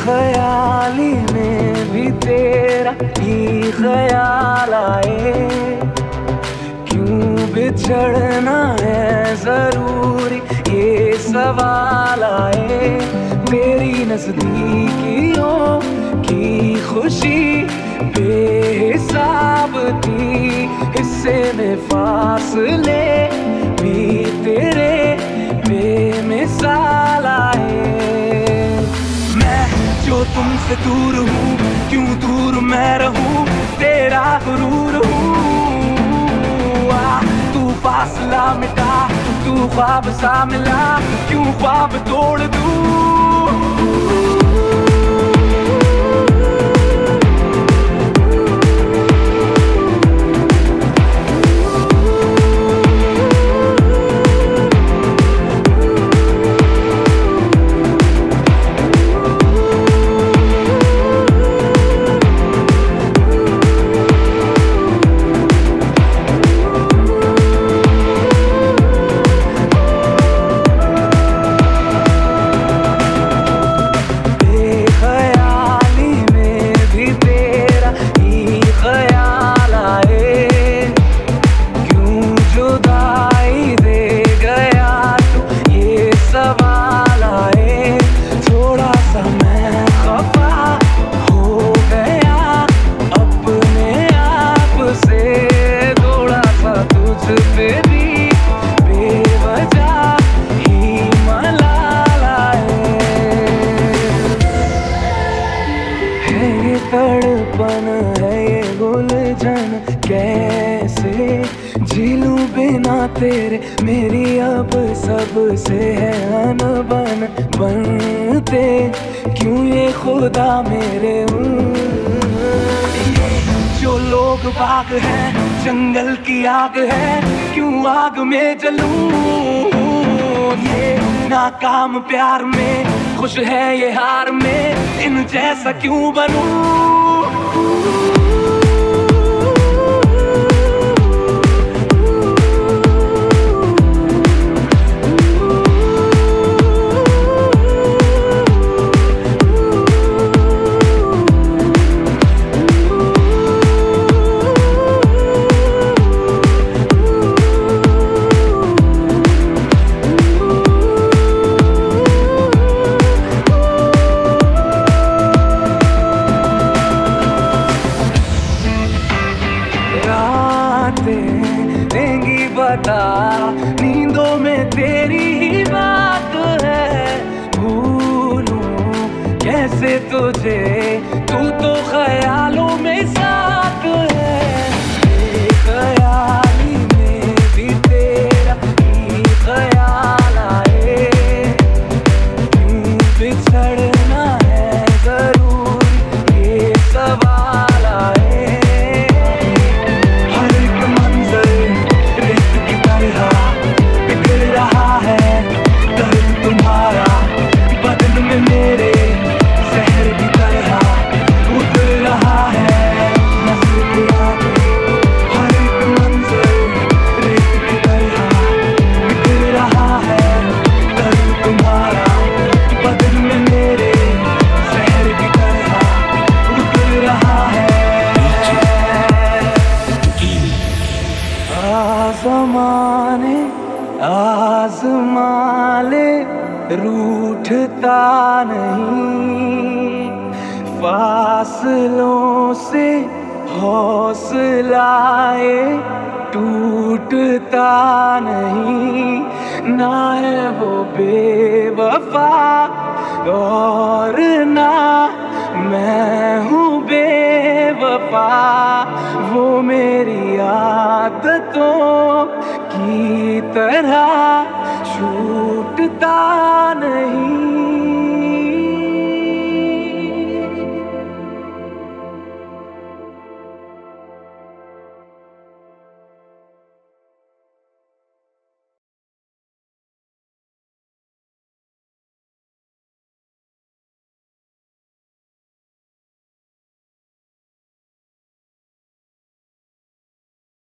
ख्याली में भी तेरा ही ख्याल क्यों बिछड़ना है ज़रूरी ये सवाल आए? तेरी नजदीकियों की खुशी बेहिसाब थी हिस्से में फासले भी तेरे बेमिसाल आए। मैं जो तुमसे दूर हूँ, क्यों दूर मैं रहूँ? तेरा गुरूर हूँ। तू फासला मिटा, तू ख्वाब सा मिला क्यों ख्वाब तोड़ दूँ? तड़पन है ये गुलजन। कैसे झीलू बिना तेरे, मेरी अब सबसे है अनबन। बनते क्यों ये खुदा मेरे जो लोग बाग है, जंगल की आग है, क्यों आग में जलूं? ये नाकाम प्यार में, खुश है ये हार में, इन जैसा क्यों बनूं? Ooh. कैसे तुझे तू तो ख्यालों आजमाले रूठता नहीं। फासलों से हौसलाए टूटता नहीं। ना है वो बेवफा और ना मैं हूँ बेवफा। वो मेरी आदतों की तरह छूटता